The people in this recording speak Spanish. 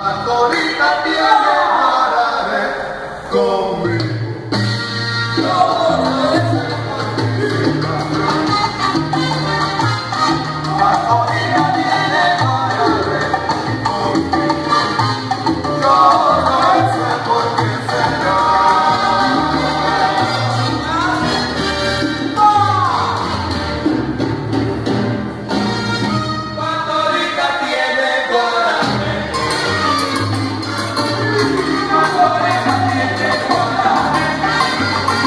Pastorita tiene para ver conmigo.